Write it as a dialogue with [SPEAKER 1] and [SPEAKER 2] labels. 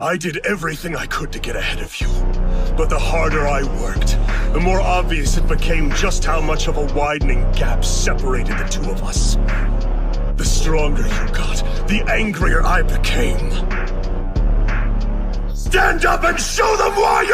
[SPEAKER 1] I did everything I could to get ahead of you. But the harder I worked, the more obvious it became just how much of a widening gap separated the two of us. The stronger you got, the angrier I became. Stand up and show them why you're!